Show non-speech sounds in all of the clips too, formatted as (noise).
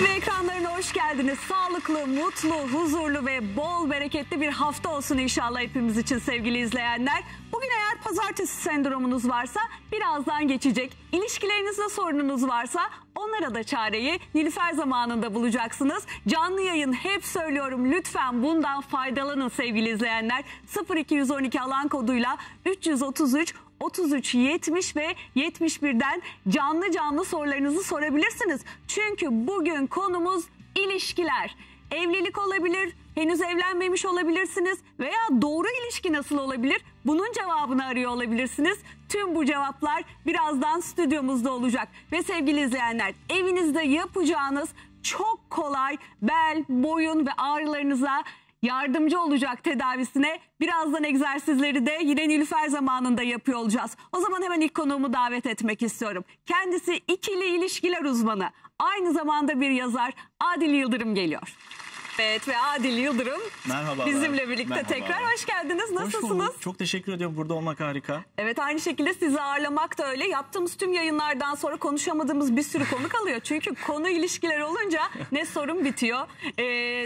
Ve ekranlarına hoş geldiniz. Sağlıklı, mutlu, huzurlu ve bol bereketli bir hafta olsun inşallah hepimiz için sevgili izleyenler. Bugün eğer pazartesi sendromunuz varsa birazdan geçecek. İlişkilerinizde sorununuz varsa onlara da çareyi Nilüfer zamanında bulacaksınız. Canlı yayın hep söylüyorum lütfen bundan faydalanın sevgili izleyenler. 0212 alan koduyla 333 33 70 ve 71'den canlı canlı sorularınızı sorabilirsiniz. Çünkü bugün konumuz ilişkiler. Evlilik olabilir, henüz evlenmemiş olabilirsiniz veya doğru ilişki nasıl olabilir? Bunun cevabını arıyor olabilirsiniz. Tüm bu cevaplar birazdan stüdyomuzda olacak. Ve sevgili izleyenler, evinizde yapacağınız çok kolay bel, boyun ve ağrılarınıza yardımcı olacak tedavisine. Birazdan egzersizleri de yine Nilüfer zamanında yapıyor olacağız. O zaman hemen ilk konuğumu davet etmek istiyorum. Kendisi ikili ilişkiler uzmanı. Aynı zamanda bir yazar Adil Yıldırım geliyor. Evet ve Adil Yıldırım Merhabalar. bizimle birlikte Merhabalar. tekrar hoş geldiniz. Hoş Nasılsınız? bulduk. Çok teşekkür ediyorum. Burada olmak harika. Evet aynı şekilde sizi ağırlamak da öyle. Yaptığımız tüm yayınlardan sonra konuşamadığımız bir sürü konu kalıyor. Çünkü konu ilişkiler olunca ne sorun bitiyor e,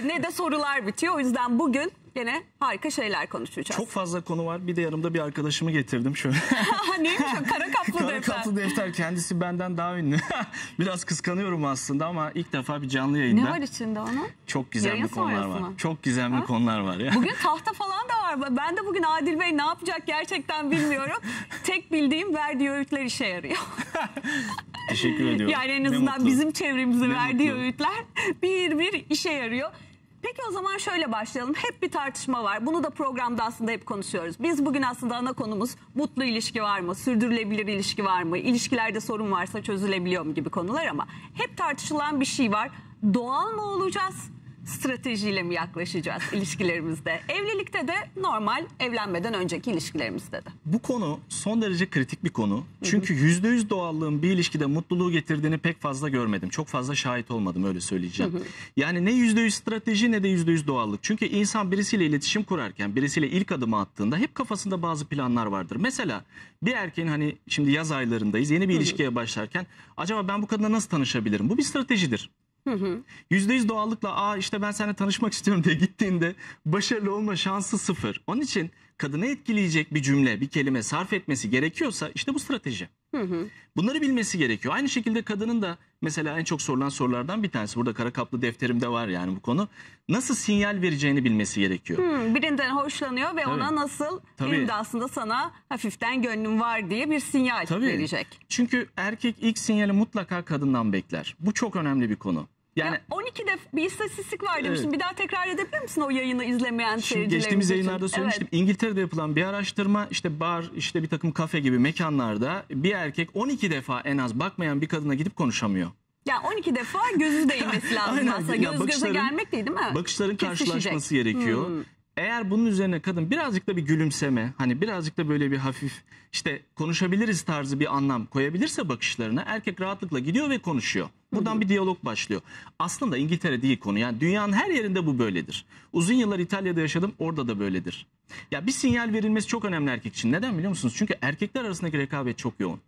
ne de sorular bitiyor. O yüzden bugün gene harika şeyler konuşacağız. Çok fazla konu var. Bir de yanımda bir arkadaşımı getirdim şöyle. (laughs) Neymiş o kara kaplı Kara defter. kaplı defter kendisi benden daha ünlü. (laughs) Biraz kıskanıyorum aslında ama ilk defa bir canlı yayında. Ne var içinde onun? Çok gizemli Yayın konular var. mı? Çok gizemli konular var ya. Bugün tahta falan da var. Ben de bugün Adil Bey ne yapacak gerçekten bilmiyorum. (laughs) Tek bildiğim verdiği öğütler işe yarıyor. Teşekkür ediyorum. Yani en azından bizim çevremizin Ne verdiği mutlu. öğütler bir bir işe yarıyor. Peki o zaman şöyle başlayalım. Hep bir tartışma var. Bunu da programda aslında hep konuşuyoruz. Biz bugün aslında ana konumuz mutlu ilişki var mı? Sürdürülebilir ilişki var mı? İlişkilerde sorun varsa çözülebiliyor mu gibi konular ama hep tartışılan bir şey var. Doğal mı olacağız? Stratejiyle mi yaklaşacağız ilişkilerimizde? Evlilikte de normal evlenmeden önceki ilişkilerimizde de. Bu konu son derece kritik bir konu. Çünkü yüzde yüz doğallığın bir ilişkide mutluluğu getirdiğini pek fazla görmedim. Çok fazla şahit olmadım öyle söyleyeceğim. Yani ne yüzde yüz strateji ne de yüzde yüz doğallık. Çünkü insan birisiyle iletişim kurarken, birisiyle ilk adımı attığında hep kafasında bazı planlar vardır. Mesela bir erkeğin hani şimdi yaz aylarındayız yeni bir ilişkiye başlarken acaba ben bu kadına nasıl tanışabilirim? Bu bir stratejidir. Yüzde yüz doğallıkla aa işte ben seninle tanışmak istiyorum diye gittiğinde başarılı olma şansı sıfır. Onun için kadını etkileyecek bir cümle, bir kelime sarf etmesi gerekiyorsa işte bu strateji. Bunları bilmesi gerekiyor. Aynı şekilde kadının da mesela en çok sorulan sorulardan bir tanesi. Burada kara kaplı defterimde var yani bu konu. Nasıl sinyal vereceğini bilmesi gerekiyor. Hmm, birinden hoşlanıyor ve Tabii. ona nasıl Tabii. benim de aslında sana hafiften gönlüm var diye bir sinyal Tabii. verecek. Çünkü erkek ilk sinyali mutlaka kadından bekler. Bu çok önemli bir konu. Yani Ya 12'de bir istatistik var demiştin. Evet. Bir daha tekrar edebilir misin o yayını izlemeyen seyircilerimiz geçtiğimiz için? yayınlarda söylemiştim. İngiltere'de yapılan bir araştırma işte bar işte bir takım kafe gibi mekanlarda bir erkek 12 defa en az bakmayan bir kadına gidip konuşamıyor. Evet. Yani 12 defa gözü değmesi (laughs) lazım Aynen. aslında. Göz göze gelmek değil değil mi? Bakışların Kesişecek. karşılaşması gerekiyor. Hmm. Eğer bunun üzerine kadın birazcık da bir gülümseme, hani birazcık da böyle bir hafif işte konuşabiliriz tarzı bir anlam koyabilirse bakışlarına erkek rahatlıkla gidiyor ve konuşuyor. Buradan bir diyalog başlıyor. Aslında İngiltere değil konu. Yani dünyanın her yerinde bu böyledir. Uzun yıllar İtalya'da yaşadım. Orada da böyledir. Ya bir sinyal verilmesi çok önemli erkek için. Neden biliyor musunuz? Çünkü erkekler arasındaki rekabet çok yoğun.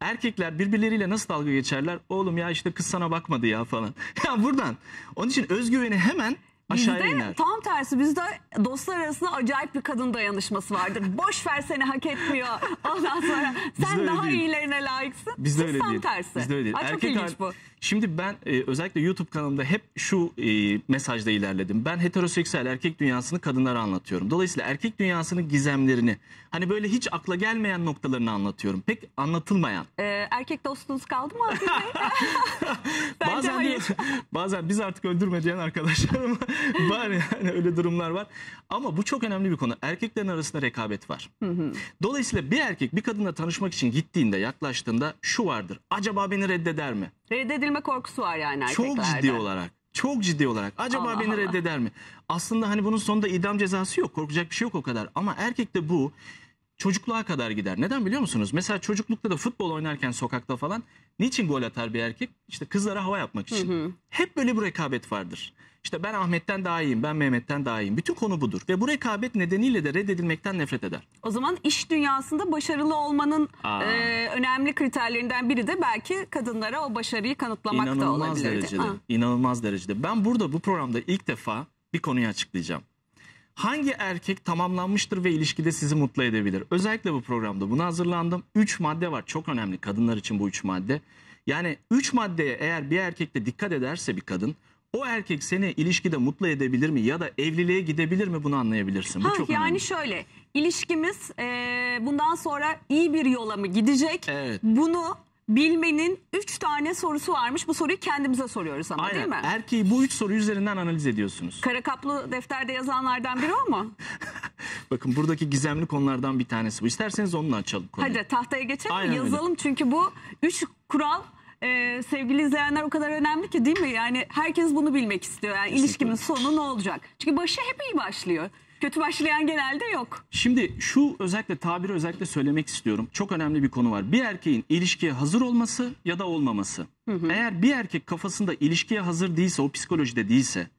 Erkekler birbirleriyle nasıl dalga geçerler? Oğlum ya işte kız sana bakmadı ya falan. (laughs) Ya buradan. Onun için özgüveni hemen Bizde iner. tam tersi bizde dostlar arasında acayip bir kadın dayanışması vardır. (laughs) Boş ver seni hak etmiyor. Ondan sonra sen daha değil. iyilerine layıksın. Bizde Siz öyle tam değil. tersi. Bizde öyle değil. Ay, çok Erkek ilginç bu. Şimdi ben e, özellikle YouTube kanalımda hep şu e, mesajda ilerledim. Ben heteroseksüel erkek dünyasını kadınlara anlatıyorum. Dolayısıyla erkek dünyasının gizemlerini hani böyle hiç akla gelmeyen noktalarını anlatıyorum. Pek anlatılmayan. Ee, erkek dostunuz kaldı mı (laughs) bazen hayır. diyor- bazen biz artık öldürme diyen arkadaşlarım (laughs) var yani öyle durumlar var. Ama bu çok önemli bir konu. Erkeklerin arasında rekabet var. Dolayısıyla bir erkek bir kadınla tanışmak için gittiğinde yaklaştığında şu vardır. Acaba beni reddeder mi? Reddedilme korkusu var yani erkeklerde. Çok ciddi olarak. Çok ciddi olarak. Acaba Allah beni Allah. reddeder mi? Aslında hani bunun sonunda idam cezası yok. Korkacak bir şey yok o kadar. Ama erkekte bu çocukluğa kadar gider. Neden biliyor musunuz? Mesela çocuklukta da futbol oynarken sokakta falan niçin gol atar bir erkek? İşte kızlara hava yapmak için. Hep böyle bir rekabet vardır. İşte ben Ahmet'ten daha iyiyim, ben Mehmet'ten daha iyiyim. Bütün konu budur. Ve bu rekabet nedeniyle de reddedilmekten nefret eder. O zaman iş dünyasında başarılı olmanın Aa. e, önemli kriterlerinden biri de belki kadınlara o başarıyı kanıtlamak da İnanılmaz olabilirdi. derecede. Ha. İnanılmaz derecede. Ben burada bu programda ilk defa bir konuyu açıklayacağım. Hangi erkek tamamlanmıştır ve ilişkide sizi mutlu edebilir? Özellikle bu programda buna hazırlandım. Üç madde var. Çok önemli kadınlar için bu üç madde. Yani üç maddeye eğer bir erkekte dikkat ederse bir kadın o erkek seni ilişkide mutlu edebilir mi ya da evliliğe gidebilir mi bunu anlayabilirsin. Bu Ha, çok yani önemli. şöyle ilişkimiz e, bundan sonra iyi bir yola mı gidecek? Evet. Bunu bilmenin üç tane sorusu varmış. Bu soruyu kendimize soruyoruz ama değil Aynen. mi? Erkeği bu üç soru üzerinden analiz ediyorsunuz. Kara kaplı defterde yazanlardan biri o mu? (laughs) Bakın buradaki gizemli konulardan bir tanesi bu. İsterseniz onunla açalım konuyu. Hadi tahtaya geçelim Aynen öyle. yazalım çünkü bu üç kural e, sevgili izleyenler o kadar önemli ki değil mi? Yani herkes bunu bilmek istiyor. Yani Kesinlikle. ilişkimin sonu ne olacak? Çünkü başı hep iyi başlıyor. Kötü başlayan genelde yok. Şimdi şu özellikle tabiri özellikle söylemek istiyorum. Çok önemli bir konu var. Bir erkeğin ilişkiye hazır olması ya da olmaması. Eğer bir erkek kafasında ilişkiye hazır değilse, o psikolojide değilse,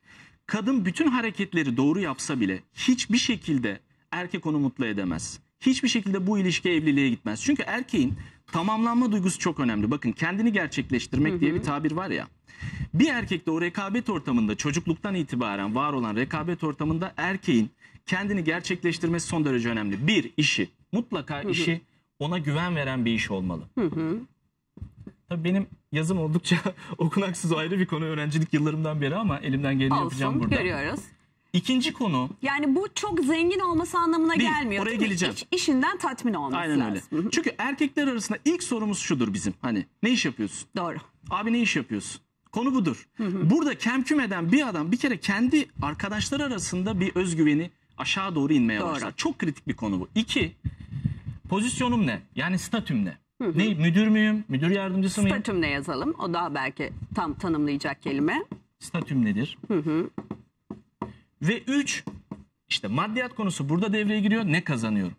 kadın bütün hareketleri doğru yapsa bile hiçbir şekilde erkek onu mutlu edemez. Hiçbir şekilde bu ilişki evliliğe gitmez. Çünkü erkeğin tamamlanma duygusu çok önemli. Bakın kendini gerçekleştirmek diye bir tabir var ya. Bir erkekte o rekabet ortamında çocukluktan itibaren var olan rekabet ortamında erkeğin kendini gerçekleştirmesi son derece önemli. Bir, işi. Mutlaka işi ona güven veren bir iş olmalı. Tabii benim yazım oldukça (laughs) okunaksız ayrı bir konu öğrencilik yıllarımdan beri ama elimden geleni yapacağım Olsun burada. görüyoruz. İkinci konu Yani bu çok zengin olması anlamına Değil, gelmiyor. oraya geleceğim. İş- işinden tatmin olması aynen öyle. lazım. Çünkü erkekler arasında ilk sorumuz şudur bizim. Hani ne iş yapıyorsun? Doğru. Abi ne iş yapıyorsun? Konu budur. Burada kemküm eden bir adam bir kere kendi arkadaşları arasında bir özgüveni aşağı doğru inmeye Doğru. başlar. Çok kritik bir konu bu. İki, pozisyonum ne? Yani statüm ne? Ne müdür müyüm? Müdür yardımcısı mıyım? Statümle yazalım. O daha belki tam tanımlayacak kelime. Statüm nedir? Ve üç, işte maddiyat konusu burada devreye giriyor. Ne kazanıyorum?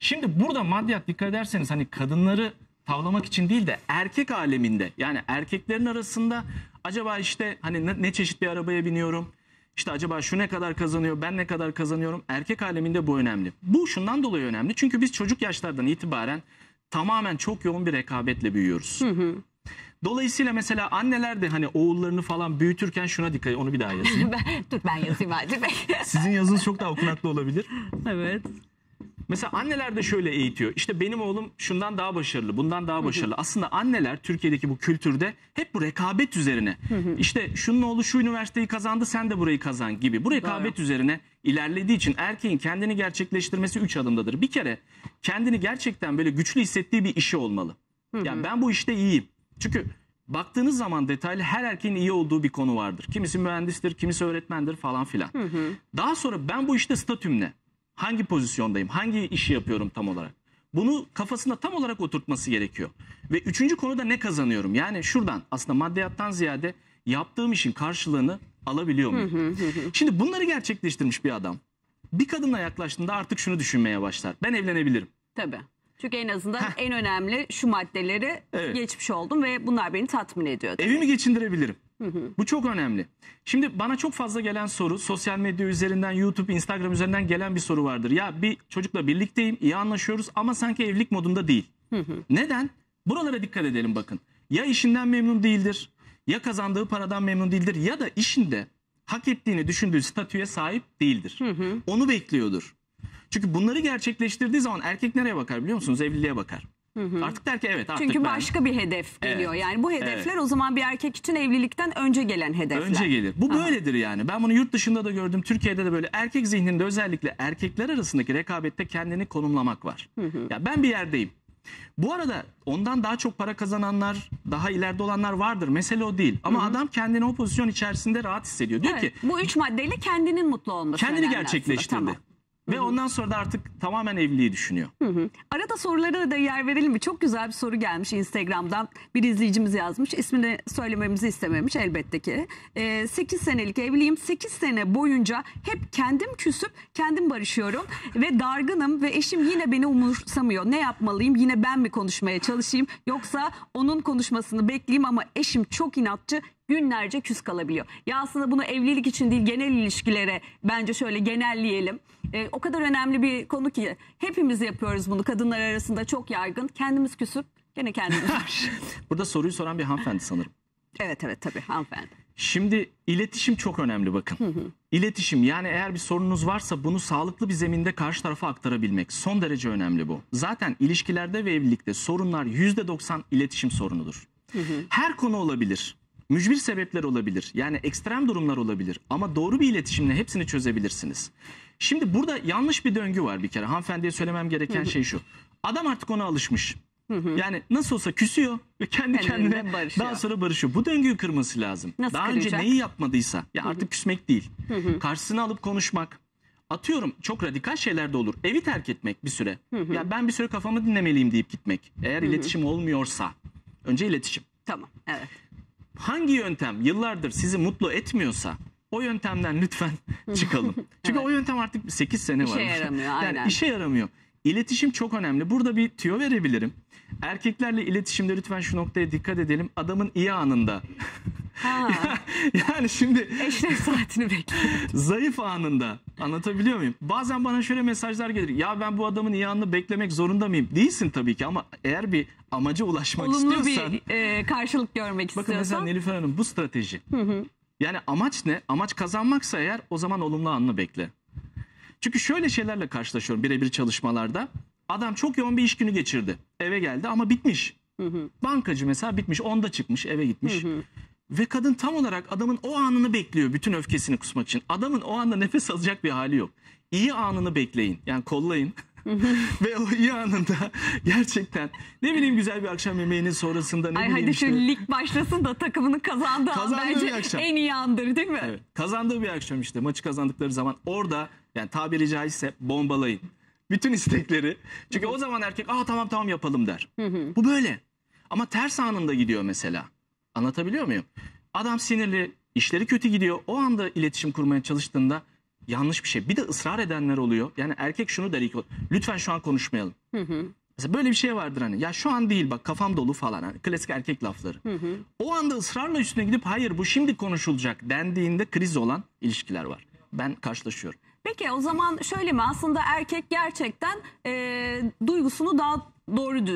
Şimdi burada maddiyat dikkat ederseniz hani kadınları tavlamak için değil de erkek aleminde yani erkeklerin arasında acaba işte hani ne, ne çeşit bir arabaya biniyorum? İşte acaba şu ne kadar kazanıyor, ben ne kadar kazanıyorum? Erkek aleminde bu önemli. Bu şundan dolayı önemli. Çünkü biz çocuk yaşlardan itibaren tamamen çok yoğun bir rekabetle büyüyoruz. Dolayısıyla mesela anneler de hani oğullarını falan büyütürken şuna dikkat onu bir daha yazayım. (laughs) Ben, dur ben yazayım Adil Bey. Sizin yazınız çok daha okunaklı olabilir. evet. Mesela anneler de şöyle eğitiyor. İşte benim oğlum şundan daha başarılı, bundan daha başarılı. Aslında anneler Türkiye'deki bu kültürde hep bu rekabet üzerine. İşte şunun oğlu şu üniversiteyi kazandı, sen de burayı kazan gibi. Bu rekabet üzerine ilerlediği için erkeğin kendini gerçekleştirmesi üç adımdadır. Bir kere kendini gerçekten böyle güçlü hissettiği bir işi olmalı. Yani ben bu işte iyiyim. Çünkü baktığınız zaman detaylı her erkeğin iyi olduğu bir konu vardır. Kimisi mühendistir, kimisi öğretmendir falan filan. Daha sonra ben bu işte statüm ne? Hangi pozisyondayım? Hangi işi yapıyorum tam olarak? Bunu kafasında tam olarak oturtması gerekiyor. Ve üçüncü konuda ne kazanıyorum? Yani şuradan aslında maddiyattan ziyade yaptığım işin karşılığını alabiliyor muyum? Şimdi bunları gerçekleştirmiş bir adam bir kadınla yaklaştığında artık şunu düşünmeye başlar. Ben evlenebilirim. Tabii. Çünkü en azından Heh. en önemli şu maddeleri Evet. geçmiş oldum ve bunlar beni tatmin ediyor. Evimi geçindirebilirim. Bu çok önemli. Şimdi bana çok fazla gelen soru sosyal medya üzerinden YouTube, Instagram üzerinden gelen bir soru vardır. Ya bir çocukla birlikteyim, iyi anlaşıyoruz ama sanki evlilik modunda değil. Neden? Buralara dikkat edelim bakın. Ya işinden memnun değildir, ya kazandığı paradan memnun değildir ya da işinde hak ettiğini düşündüğü statüye sahip değildir. Onu bekliyordur. Çünkü bunları gerçekleştirdiği zaman erkek nereye bakar biliyor musunuz? Evliliğe bakar. Artık der ki evet artık Çünkü ben... başka bir hedef geliyor. Evet. Yani bu hedefler o zaman bir erkek için evlilikten önce gelen hedefler. Önce gelir. Bu böyledir yani. Ben bunu yurt dışında da gördüm. Türkiye'de de böyle erkek zihninde özellikle erkekler arasındaki rekabette kendini konumlamak var. Ya ben bir yerdeyim. Bu arada ondan daha çok para kazananlar, daha ileride olanlar vardır. Mesele o değil. Ama adam kendini o pozisyon içerisinde rahat hissediyor. Diyor Evet, ki bu üç maddeyle kendinin mutlu olması kendini gerçekleştirdi. aslında. Tamam. Ve ondan sonra da artık tamamen evliliği düşünüyor. Arada sorulara da yer verelim mi? Çok güzel bir soru gelmiş Instagram'dan. Bir izleyicimiz yazmış. İsmini söylememizi istememiş elbette ki. 8 senelik evliyim. 8 sene boyunca hep kendim küsüp kendim barışıyorum. Ve dargınım ve eşim yine beni umursamıyor. Ne yapmalıyım? Yine ben mi konuşmaya çalışayım? Yoksa onun konuşmasını bekleyeyim ama eşim çok inatçı. Günlerce küs kalabiliyor. Ya aslında bunu evlilik için değil genel ilişkilere bence şöyle genelleyelim. Ee, o kadar önemli bir konu ki hepimiz yapıyoruz bunu kadınlar arasında çok yaygın. Kendimiz küsüp gene kendimiz var. (laughs) Burada soruyu soran bir hanımefendi sanırım. evet evet tabii hanımefendi. Şimdi iletişim çok önemli bakın. İletişim yani eğer bir sorunuz varsa bunu sağlıklı bir zeminde karşı tarafa aktarabilmek son derece önemli bu. Zaten ilişkilerde ve evlilikte sorunlar %90 iletişim sorunudur. Her konu olabilir. Mücbir sebepler olabilir. Yani ekstrem durumlar olabilir. Ama doğru bir iletişimle hepsini çözebilirsiniz. Şimdi burada yanlış bir döngü var bir kere. Hanımefendiye söylemem gereken şey şu. Adam artık ona alışmış. Yani nasıl olsa küsüyor ve kendi Kendine kendine barışıyor. daha sonra barışıyor. Bu döngüyü kırması lazım. Nasıl daha önce kıracak? neyi yapmadıysa ya artık küsmek değil. Karşısına alıp konuşmak. Atıyorum çok radikal şeyler de olur. Evi terk etmek bir süre. Ya ben bir süre kafamı dinlemeliyim deyip gitmek. Eğer iletişim olmuyorsa. Önce iletişim. Tamam evet. Hangi yöntem yıllardır sizi mutlu etmiyorsa o yöntemden lütfen (laughs) çıkalım. Çünkü o yöntem artık 8 sene İşe var. yaramıyor, Yani aynen. işe yaramıyor. İletişim çok önemli. Burada bir tüyo verebilirim. Erkeklerle iletişimde lütfen şu noktaya dikkat edelim. Adamın iyi anında. (laughs) Ha, (laughs) yani şimdi eşref saatini bekliyor. zayıf anında anlatabiliyor muyum? Bazen bana şöyle mesajlar gelir. Ya ben bu adamın iyi anını beklemek zorunda mıyım? Değilsin tabii ki ama eğer bir amaca ulaşmak Olumlu istiyorsan. bir e, karşılık görmek Bakın mesela istiyorsan. Nilüfer Hanım bu strateji. Yani amaç ne? Amaç kazanmaksa eğer o zaman olumlu anını bekle. Çünkü şöyle şeylerle karşılaşıyorum birebir çalışmalarda. Adam çok yoğun bir iş günü geçirdi. Eve geldi ama bitmiş. Bankacı mesela bitmiş. Onda çıkmış eve gitmiş. Ve kadın tam olarak adamın o anını bekliyor bütün öfkesini kusmak için. Adamın o anda nefes alacak bir hali yok. İyi anını bekleyin. Yani kollayın. (laughs) Ve o iyi anında gerçekten ne bileyim güzel bir akşam yemeğinin sonrasında ne Ay bileyim hadi işte. şu lig başlasın da takımını kazandığı an Kazandığı bence bir akşam. en iyi andır değil mi? Evet. Kazandığı bir akşam işte maçı kazandıkları zaman orada yani tabiri caizse bombalayın. Bütün istekleri. Çünkü o zaman erkek aa tamam tamam yapalım der. Bu böyle. Ama ters anında gidiyor mesela. Anlatabiliyor muyum? Adam sinirli, işleri kötü gidiyor. O anda iletişim kurmaya çalıştığında yanlış bir şey. Bir de ısrar edenler oluyor. Yani erkek şunu der ilk lütfen şu an konuşmayalım. Mesela böyle bir şey vardır hani. Ya şu an değil bak kafam dolu falan. Hani klasik erkek lafları. O anda ısrarla üstüne gidip hayır bu şimdi konuşulacak dendiğinde kriz olan ilişkiler var. Ben karşılaşıyorum. Peki o zaman şöyle mi aslında erkek gerçekten e, duygusunu daha doğru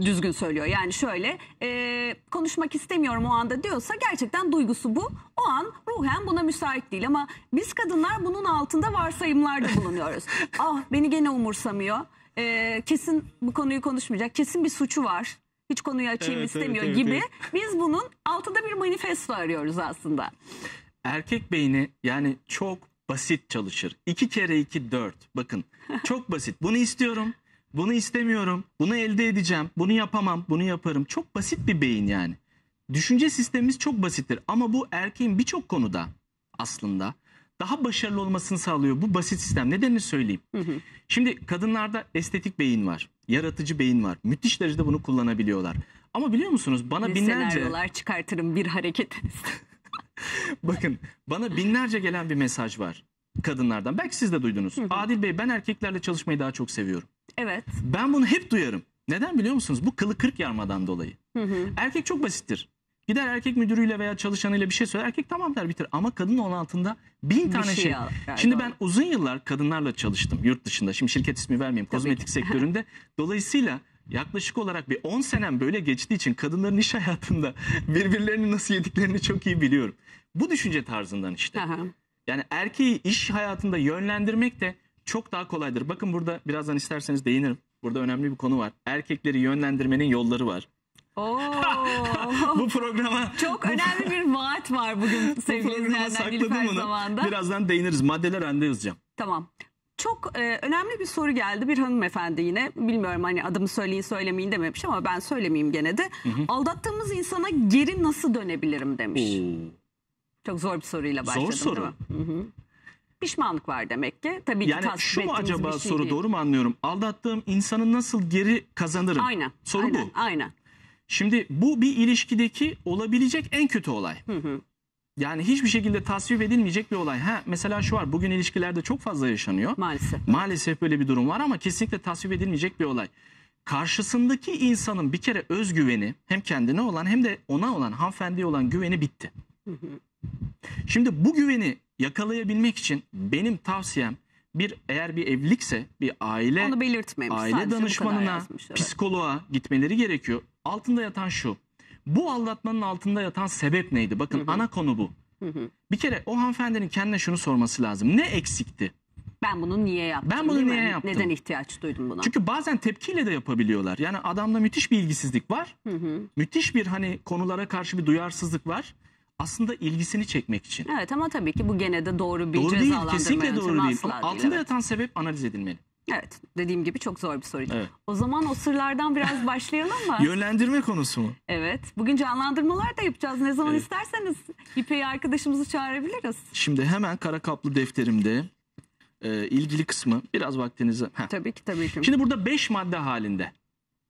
düzgün söylüyor. Yani şöyle e, konuşmak istemiyorum o anda diyorsa gerçekten duygusu bu. O an ruhen buna müsait değil ama biz kadınlar bunun altında varsayımlarda bulunuyoruz. (laughs) ah beni gene umursamıyor. E, kesin bu konuyu konuşmayacak. Kesin bir suçu var. Hiç konuyu açayım Evet, istemiyor evet, evet, gibi. evet. Biz bunun altında bir manifesto arıyoruz aslında. Erkek beyni yani çok basit çalışır. İki kere iki dört. Bakın (laughs) çok basit. Bunu istiyorum. Bunu istemiyorum. Bunu elde edeceğim. Bunu yapamam. Bunu yaparım. Çok basit bir beyin yani. Düşünce sistemimiz çok basittir. Ama bu erkeğin birçok konuda aslında daha başarılı olmasını sağlıyor bu basit sistem. Nedenini söyleyeyim. Şimdi kadınlarda estetik beyin var. Yaratıcı beyin var. Müthiş derecede bunu kullanabiliyorlar. Ama biliyor musunuz bana Ne binlerce... senaryolar çıkartırım bir hareketinizde. (laughs) Bakın bana binlerce gelen bir mesaj var kadınlardan. Belki siz de duydunuz. Adil Bey ben erkeklerle çalışmayı daha çok seviyorum. Evet. Ben bunu hep duyarım. Neden biliyor musunuz? Bu kılı kırk yarmadan dolayı. Erkek çok basittir. Gider erkek müdürüyle veya çalışanıyla bir şey söyler. Erkek tamam der bitir. Ama kadın onun altında bin tane şey şey. al- yani Şimdi doğru. ben uzun yıllar kadınlarla çalıştım yurt dışında. Şimdi şirket ismi vermeyeyim. Kozmetik ki. sektöründe. (laughs) Dolayısıyla yaklaşık olarak bir 10 senem böyle geçtiği için kadınların iş hayatında birbirlerini nasıl yediklerini çok iyi biliyorum. Bu düşünce tarzından işte. Aha. Yani erkeği iş hayatında yönlendirmek de çok daha kolaydır. Bakın burada birazdan isterseniz değinirim. Burada önemli bir konu var. Erkekleri yönlendirmenin yolları var. Oo. (laughs) Bu programa Çok önemli bir vaat var bugün (laughs) bu sevgili izleyenler Nilüfer zamanında. Birazdan değiniriz. Maddeler halinde yazacağım. Tamam. Çok e, önemli bir soru geldi bir hanımefendi yine. Bilmiyorum hani adımı söyleyin söylemeyin dememiş ama ben söylemeyeyim gene de. Aldattığımız insana geri nasıl dönebilirim demiş. Çok zor bir soruyla başladım. Zor soru. Hı hı. Pişmanlık var demek ki. Tabii ki Yani tasvip şu mu acaba şey soru değil. doğru mu anlıyorum? Aldattığım insanı nasıl geri kazanırım? Aynen. Soru aynen, bu. Aynen. Şimdi bu bir ilişkideki olabilecek en kötü olay. Yani hiçbir şekilde tasvip edilmeyecek bir olay. Ha mesela şu var. Bugün ilişkilerde çok fazla yaşanıyor. Maalesef. Maalesef böyle bir durum var ama kesinlikle tasvip edilmeyecek bir olay. karşısındaki insanın bir kere özgüveni hem kendine olan hem de ona olan hanımefendiye olan güveni bitti. Şimdi bu güveni yakalayabilmek için benim tavsiyem bir eğer bir evlilikse bir aile Onu belirtmemiş. aile sadece bu kadar danışmanına, yazmış, evet. psikoloğa gitmeleri gerekiyor. Altında yatan şu. Bu aldatmanın altında yatan sebep neydi? Bakın ana konu bu. Bir kere o hanımefendinin kendine şunu sorması lazım. Ne eksikti? Ben bunu niye yaptım? Ben bunu değil mi? niye yaptım? Neden ihtiyaç duydum buna? Çünkü bazen tepkiyle de yapabiliyorlar. Yani adamda müthiş bir ilgisizlik var. Müthiş bir hani konulara karşı bir duyarsızlık var. Aslında ilgisini çekmek için. Evet ama tabii ki bu gene de doğru bir Doğru değil, kesinlikle doğru değil. Ama değil, altında evet. yatan sebep analiz edilmeli. Evet dediğim gibi çok zor bir soru. Evet. O zaman o sırlardan biraz (laughs) başlayalım mı? Yönlendirme konusu mu? evet. Bugün canlandırmalar da yapacağız. Ne zaman Evet. isterseniz İpek'i arkadaşımızı çağırabiliriz. Şimdi hemen kara kaplı defterimde e, ilgili kısmı biraz vaktinizi... Heh. Tabii ki tabii ki. Şimdi burada 5 madde halinde.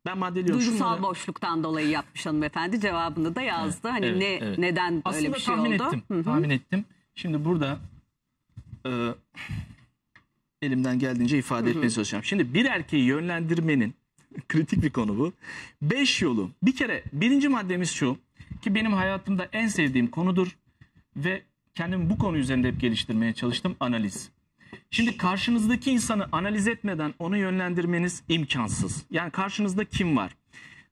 Ben maddeliyorum. Duygusal Şunları- boşluktan dolayı yapmış hanımefendi. Cevabını da yazdı. hani evet, ne evet. neden Aslında öyle bir şey tahmin oldu? ettim. Hı hı. Tahmin ettim. Şimdi burada e, elimden geldiğince ifade etmeye çalışacağım. Şimdi bir erkeği yönlendirmenin (laughs) kritik bir konu bu. Beş yolu. Bir kere birinci maddemiz şu ki benim hayatımda en sevdiğim konudur ve kendimi bu konu üzerinde hep geliştirmeye çalıştım. Analiz. Şimdi karşınızdaki insanı analiz etmeden onu yönlendirmeniz imkansız. Yani karşınızda kim var?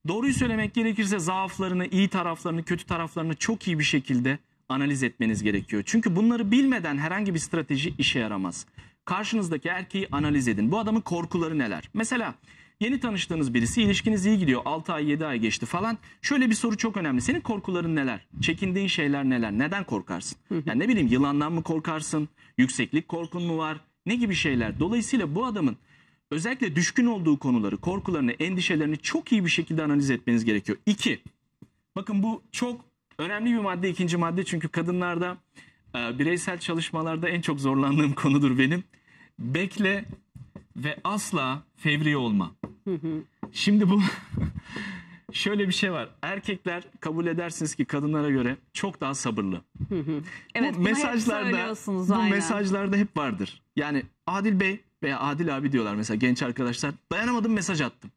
Doğruyu söylemek gerekirse zaaflarını, iyi taraflarını, kötü taraflarını çok iyi bir şekilde analiz etmeniz gerekiyor. Çünkü bunları bilmeden herhangi bir strateji işe yaramaz. Karşınızdaki erkeği analiz edin. Bu adamın korkuları neler? Mesela yeni tanıştığınız birisi, ilişkiniz iyi gidiyor. 6 ay, 7 ay geçti falan. Şöyle bir soru çok önemli. Senin korkuların neler? Çekindiğin şeyler neler? Neden korkarsın? Yani ne bileyim yılandan mı korkarsın? Yükseklik korkun mu var? Ne gibi şeyler? Dolayısıyla bu adamın özellikle düşkün olduğu konuları, korkularını, endişelerini çok iyi bir şekilde analiz etmeniz gerekiyor. İki, bakın bu çok önemli bir madde, ikinci madde çünkü kadınlarda e, bireysel çalışmalarda en çok zorlandığım konudur benim. Bekle ve asla fevri olma. Şimdi bu (laughs) şöyle bir şey var. Erkekler kabul edersiniz ki kadınlara göre çok daha sabırlı. (laughs) Evet bu mesajlarda bu aynen. mesajlarda hep vardır. Yani Adil Bey veya Adil abi diyorlar mesela genç arkadaşlar. Dayanamadım mesaj attım.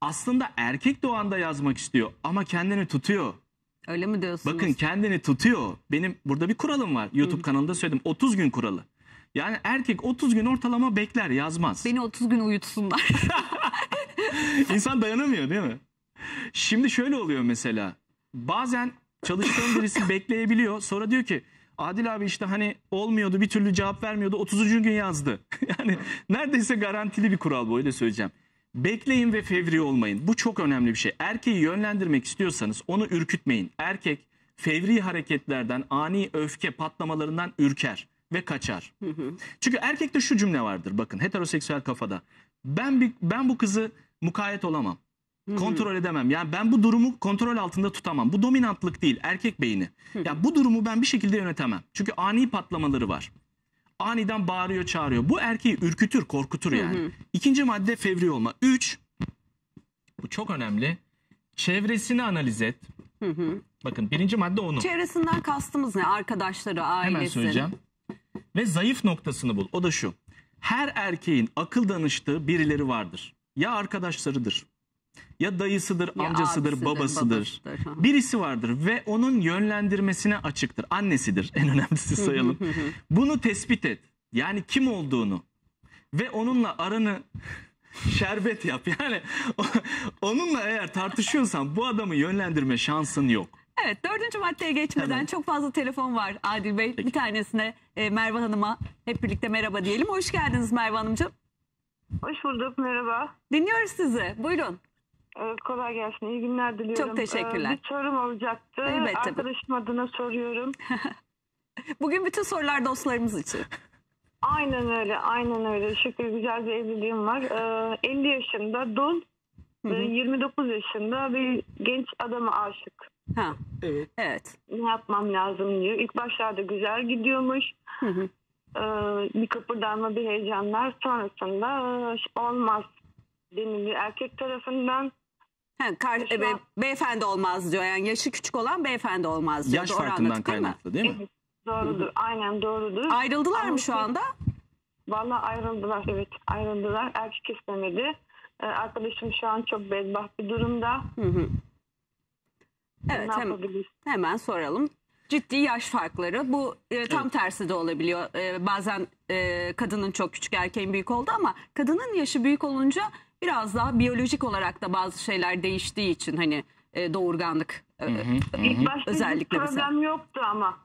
Aslında erkek de o anda yazmak istiyor ama kendini tutuyor. Öyle mi diyorsunuz? Bakın kendini tutuyor. Benim burada bir kuralım var. YouTube kanalında söyledim. 30 gün kuralı. Yani erkek 30 gün ortalama bekler yazmaz. Beni 30 gün uyutsunlar. (laughs) İnsan dayanamıyor değil mi? Şimdi şöyle oluyor mesela. Bazen çalıştığım birisi (laughs) bekleyebiliyor. Sonra diyor ki Adil abi işte hani olmuyordu bir türlü cevap vermiyordu 30. gün yazdı. (laughs) yani neredeyse garantili bir kural bu öyle söyleyeceğim. Bekleyin ve fevri olmayın. Bu çok önemli bir şey. Erkeği yönlendirmek istiyorsanız onu ürkütmeyin. Erkek fevri hareketlerden, ani öfke patlamalarından ürker ve kaçar. Çünkü erkekte şu cümle vardır bakın heteroseksüel kafada. Ben bir, ben bu kızı mukayyet olamam. Kontrol edemem. Yani ben bu durumu kontrol altında tutamam. Bu dominantlık değil, erkek beyni. Ya bu durumu ben bir şekilde yönetemem. Çünkü ani patlamaları var. Aniden bağırıyor, çağırıyor. Bu erkeği ürkütür, korkutur yani. İkinci madde fevri olma. Üç, bu çok önemli. Çevresini analiz et. Bakın birinci madde onun. Çevresinden kastımız ne? Arkadaşları, ailesi. Hemen söyleyeceğim. Ve zayıf noktasını bul. O da şu. Her erkeğin akıl danıştığı birileri vardır. Ya arkadaşlarıdır. Ya dayısıdır, Ya amcasıdır, abisidir, babasıdır. babasıdır. Birisi vardır ve onun yönlendirmesine açıktır. Annesidir en önemlisi sayalım. (laughs) Bunu tespit et. Yani kim olduğunu ve onunla aranı (laughs) şerbet yap. Yani onunla eğer tartışıyorsan bu adamı yönlendirme şansın yok. Evet dördüncü maddeye geçmeden Hemen. çok fazla telefon var Adil Bey. Peki. Bir tanesine e, Merve Hanım'a hep birlikte merhaba diyelim. Hoş geldiniz Merve Hanımcığım. Hoş bulduk, merhaba. Dinliyoruz sizi. Buyurun. Ee, kolay gelsin, iyi günler diliyorum. Çok teşekkürler. Ee, bir sorum olacaktı. Elbette. Arkadaşım adına soruyorum. (laughs) Bugün bütün sorular dostlarımız için. aynen öyle, aynen öyle. Şükür güzel bir evliliğim var. Ee, 50 yaşında dul, Hı hı. e, 29 yaşında bir genç adama aşık. Ha, Evet. evet. Ne yapmam lazım diyor. İlk başlarda güzel gidiyormuş. Hı hı. Ee, bir kıpırdanma, bir heyecanlar. Sonrasında olmaz deniliyor erkek tarafından. Ha, kar- e, be- beyefendi olmaz diyor. Yani yaşı küçük olan beyefendi olmaz diyor. Yaş Doğru farkından anladık değil mi? kaynaklı değil mi? Evet, doğrudur. Aynen doğrudur. Ayrıldılar Ama mı şu siz- anda? Vallahi ayrıldılar evet ayrıldılar erkek istemedi. Ee, arkadaşım şu an çok bedbaht bir durumda. Evet hem, hemen soralım. Ciddi yaş farkları. Bu e, tam Evet. tersi de olabiliyor. E, bazen e, kadının çok küçük erkeğin büyük oldu ama kadının yaşı büyük olunca biraz daha biyolojik olarak da bazı şeyler değiştiği için hani e, doğurganlık. e, İlk başta Özellikle mesela. problem yoktu ama.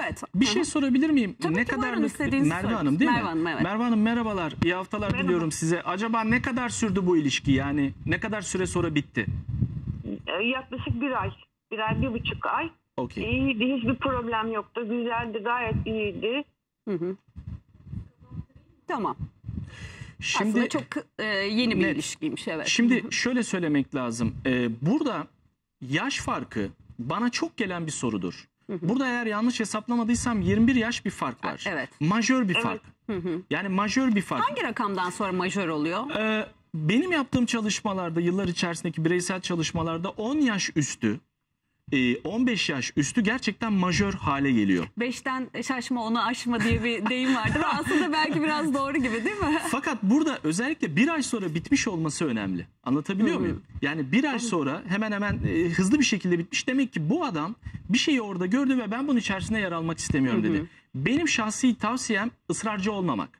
evet. Bir şey sorabilir miyim? Tabii ne kadarlık Merve sorun. Hanım değil Merve mi? Hanım, evet. Merve Hanım merhabalar. İyi haftalar Merhaba. diliyorum size. Acaba ne kadar sürdü bu ilişki? Yani ne kadar süre sonra bitti? Ee, yaklaşık bir ay. Bir ay, bir buçuk ay. Okey. İyiydi. Hiçbir problem yoktu. Güzeldi. Gayet iyiydi. Tamam. Şimdi Aslında çok e, yeni bir Net. ilişkiymiş evet. Şimdi şöyle söylemek lazım. Ee, burada yaş farkı bana çok gelen bir sorudur. Burada eğer yanlış hesaplamadıysam 21 yaş bir fark var. Evet. Majör bir Evet. fark. Yani majör bir fark. Hangi rakamdan sonra majör oluyor? Ee, benim yaptığım çalışmalarda yıllar içerisindeki bireysel çalışmalarda 10 yaş üstü e, 15 yaş üstü gerçekten majör hale geliyor. Beşten şaşma onu aşma diye bir deyim vardır. Aslında belki biraz doğru gibi değil mi? (laughs) Fakat burada özellikle bir ay sonra bitmiş olması önemli. Anlatabiliyor muyum? Yani bir ay sonra hemen hemen e, hızlı bir şekilde bitmiş. Demek ki bu adam bir şeyi orada gördü ve ben bunun içerisinde yer almak istemiyorum dedi. Benim şahsi tavsiyem ısrarcı olmamak.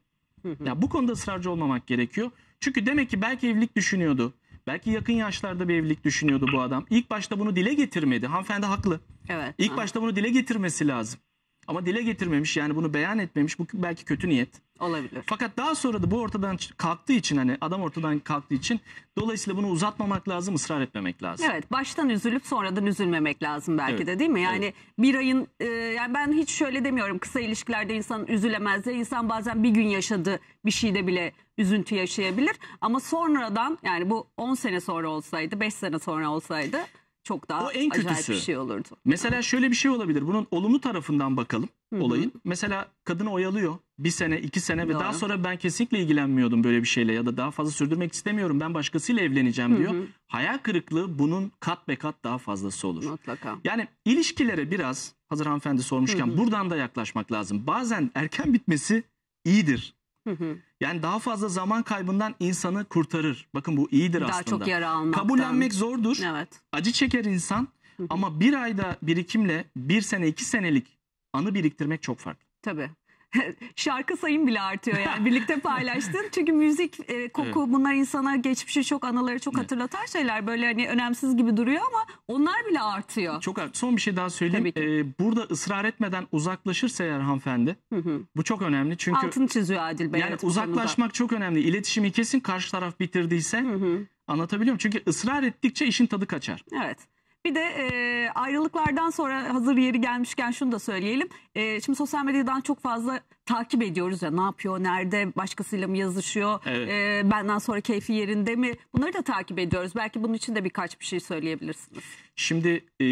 Ya bu konuda ısrarcı olmamak gerekiyor. Çünkü demek ki belki evlilik düşünüyordu. Belki yakın yaşlarda bir evlilik düşünüyordu bu adam. İlk başta bunu dile getirmedi. Hanımefendi haklı. Evet. İlk Ha, başta bunu dile getirmesi lazım. Ama dile getirmemiş yani bunu beyan etmemiş. Bu belki kötü niyet. Olabilir. Fakat daha sonra da bu ortadan kalktığı için hani adam ortadan kalktığı için dolayısıyla bunu uzatmamak lazım, ısrar etmemek lazım. Evet baştan üzülüp sonradan üzülmemek lazım belki Evet, de değil mi? Yani bir ayın e, yani ben hiç şöyle demiyorum kısa ilişkilerde insan üzülemez de insan bazen bir gün yaşadığı bir şeyde bile üzüntü yaşayabilir. Ama sonradan yani bu 10 sene sonra olsaydı 5 sene sonra olsaydı çok daha O en acayip kötüsü. bir şey olurdu. Mesela şöyle bir şey olabilir. Bunun olumlu tarafından bakalım olayın. Mesela kadını oyalıyor bir sene, iki sene ve Doğru. daha sonra ben kesinlikle ilgilenmiyordum böyle bir şeyle ya da daha fazla sürdürmek istemiyorum. Ben başkasıyla evleneceğim diyor. Hayal kırıklığı bunun kat be kat daha fazlası olur. Mutlaka. Yani ilişkilere biraz hazır hanımefendi sormuşken buradan da yaklaşmak lazım. Bazen erken bitmesi iyidir. Yani daha fazla zaman kaybından insanı kurtarır. Bakın bu iyidir Daha aslında. çok yara almaktan. Kabullenmek zordur. Evet. Acı çeker insan ama bir ayda birikimle bir sene iki senelik anı biriktirmek çok farklı. Tabii. (laughs) Şarkı sayım bile artıyor yani (laughs) birlikte paylaştın. Çünkü müzik, e, koku bunlar insana geçmişi çok anıları çok hatırlatar şeyler. Böyle hani önemsiz gibi duruyor ama onlar bile artıyor. Çok ar- son bir şey daha söyleyeyim. Ee, burada ısrar etmeden uzaklaşırsa eğer hanımefendi bu çok önemli çünkü Altını çiziyor Adil Bey. yani evet, bu konuda. uzaklaşmak çok önemli. İletişimi kesin karşı taraf bitirdiyse anlatabiliyor muyum? Çünkü ısrar ettikçe işin tadı kaçar. Evet. Bir de e, ayrılıklardan sonra hazır yeri gelmişken şunu da söyleyelim. E, şimdi sosyal medyadan çok fazla takip ediyoruz ya ne yapıyor, nerede, başkasıyla mı yazışıyor, Evet. e, benden sonra keyfi yerinde mi? Bunları da takip ediyoruz. Belki bunun için de birkaç bir şey söyleyebilirsiniz. Şimdi e,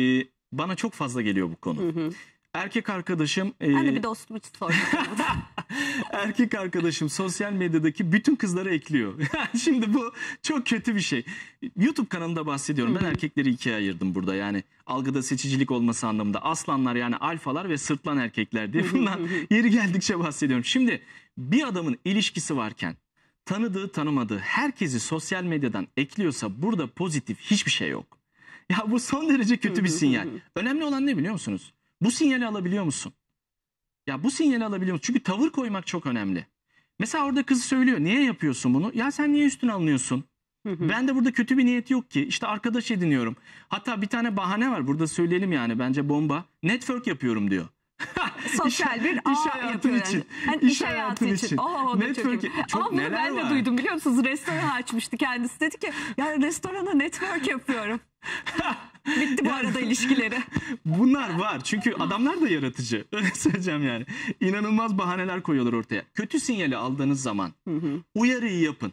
bana çok fazla geliyor bu konu. Erkek arkadaşım e, Ben de bir dostum için sordum. (laughs) (laughs) erkek arkadaşım sosyal medyadaki bütün kızları ekliyor. (laughs) Şimdi bu çok kötü bir şey. YouTube kanalında bahsediyorum. Ben erkekleri ikiye ayırdım burada. Yani algıda seçicilik olması anlamında. Aslanlar yani alfalar ve sırtlan erkekler diye bundan yeri geldikçe bahsediyorum. Şimdi bir adamın ilişkisi varken tanıdığı tanımadığı herkesi sosyal medyadan ekliyorsa burada pozitif hiçbir şey yok. Ya bu son derece kötü bir sinyal. Önemli olan ne biliyor musunuz? Bu sinyali alabiliyor musun? Ya bu sinyali alabiliyor musun? Çünkü tavır koymak çok önemli. Mesela orada kız söylüyor. Niye yapıyorsun bunu? Ya sen niye üstüne alınıyorsun? Ben de burada kötü bir niyet yok ki. İşte arkadaş ediniyorum. Hatta bir tane bahane var. Burada söyleyelim yani. Bence bomba. Network yapıyorum diyor. (laughs) Sosyal bir İş ağ yapıyor yani. için. Hani İş iş hayatı için. için. Oo, o da çok Network- iyi. çok Ama bunu neler ben de var? duydum biliyor musunuz? Restoran açmıştı kendisi. Dedi ki ya restorana network yapıyorum. (laughs) Bitti bu arada ilişkileri. (laughs) Bunlar var. Çünkü adamlar da yaratıcı. (laughs) Öyle söyleyeceğim yani. İnanılmaz bahaneler koyuyorlar ortaya. Kötü sinyali aldığınız zaman uyarıyı yapın.